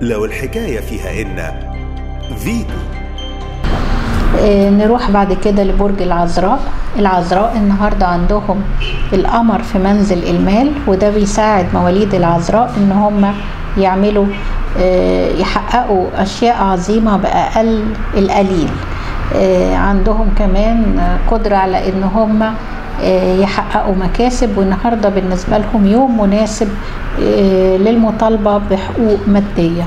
لو الحكاية فيها إن فيتو آه، نروح بعد كده لبرج العذراء. العذراء النهاردة عندهم القمر في منزل المال وده بيساعد مواليد العذراء إن هم يعملوا آه، يحققوا أشياء عظيمة بأقل القليل. عندهم كمان قدرة على إن هم آه، يحققوا مكاسب والنهاردة بالنسبة لهم يوم مناسب آه، للمطالبة بحقوق مادية.